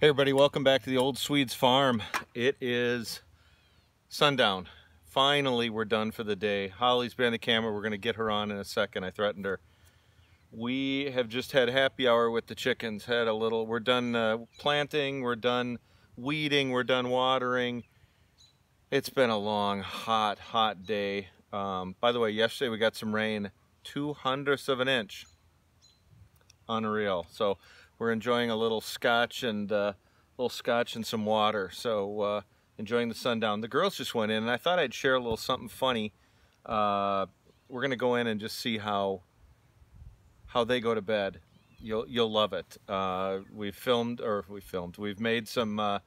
Hey everybody, welcome back to the Old Swede's Farm. It is sundown. Finally, we're done for the day. Holly's behind the camera. We're going to get her on in a second. I threatened her. We have just had happy hour with the chickens. Had a little, we're done uh, planting, we're done weeding, we're done watering. It's been a long, hot, hot day. Um, by the way, yesterday we got some rain, two hundredths of an inch. Unreal. So we're enjoying a little scotch and uh, a little scotch and some water. So uh, enjoying the sundown. The girls just went in, and I thought I'd share a little something funny. Uh, we're gonna go in and just see how how they go to bed. You'll you'll love it. Uh, we filmed or we filmed. We've made some uh,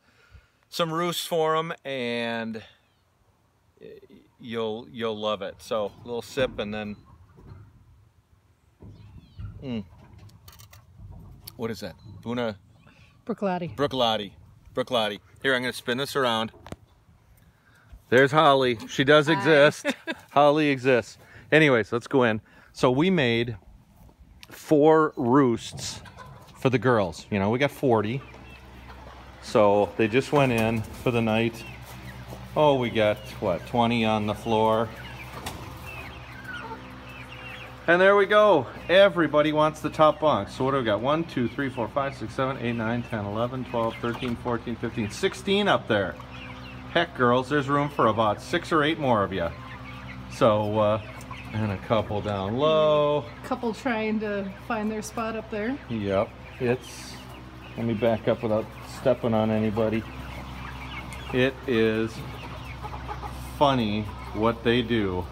some roosts for them, and you'll you'll love it. So a little sip and then. Mm what is that? Buna? Bruichladdich. Bruichladdich. Bruichladdich. Here, I'm going to spin this around. There's Holly. She does Hi. exist. Holly exists. Anyways, let's go in. So we made four roosts for the girls. You know, we got 40. So they just went in for the night. Oh, we got, what, 20 on the floor. And there we go. Everybody wants the top bunk. So what do we got? 1, 2, 3, 4, 5, 6, 7, 8, 9, 10, 11, 12, 13, 14, 15, 16 up there. Heck, girls, there's room for about six or eight more of you. So, uh, and a couple down low. Couple trying to find their spot up there. Yep. It's, let me back up without stepping on anybody. It is funny what they do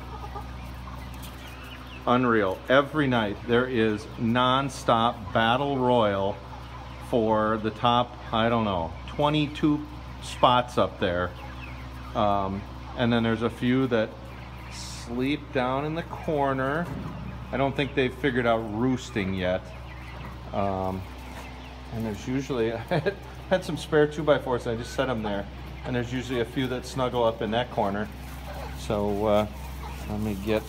unreal. Every night there is non-stop battle royal for the top, I don't know, 22 spots up there. Um, and then there's a few that sleep down in the corner. I don't think they've figured out roosting yet. Um, and there's usually, I had some spare 2x4s, and I just set them there. And there's usually a few that snuggle up in that corner. So uh, let me get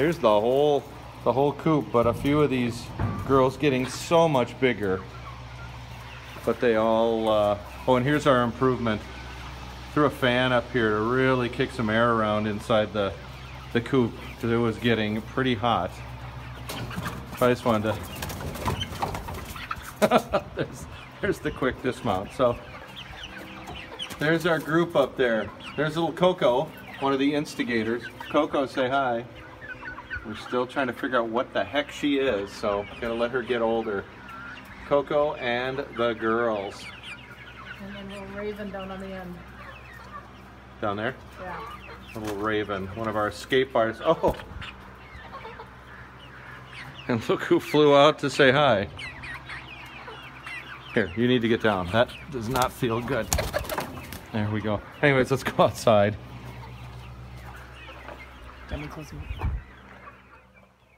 Here's the whole, the whole coop, but a few of these girls getting so much bigger. But they all, uh, oh, and here's our improvement. Threw a fan up here to really kick some air around inside the, the coop because it was getting pretty hot. I just wanted to, there's, there's the quick dismount. So there's our group up there. There's little Coco, one of the instigators. Coco, say hi. We're still trying to figure out what the heck she is, so gotta let her get older. Coco and the girls. And then little Raven down on the end. Down there? Yeah. Little Raven, one of our escape artists. Oh! And look who flew out to say hi. Here, you need to get down. That does not feel good. There we go. Anyways, let's go outside.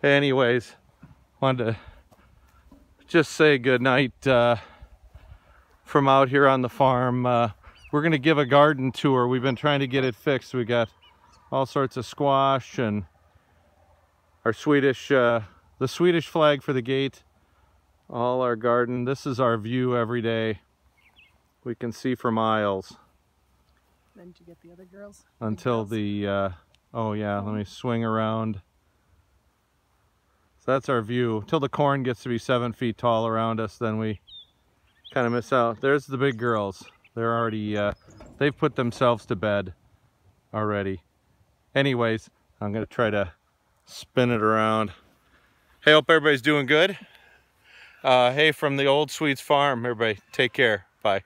Anyways, wanted to just say good night uh, from out here on the farm. Uh, we're going to give a garden tour. We've been trying to get it fixed. We got all sorts of squash and our Swedish, uh, the Swedish flag for the gate, all our garden. This is our view every day. We can see for miles. Then did you get the other girls? Until the, uh, oh yeah, let me swing around. So that's our view. Till the corn gets to be seven feet tall around us, then we kind of miss out. There's the big girls. They're already, uh, they've put themselves to bed already. Anyways, I'm gonna try to spin it around. Hey, hope everybody's doing good. Uh, hey, from the Old Swede's Farm, everybody, take care. Bye.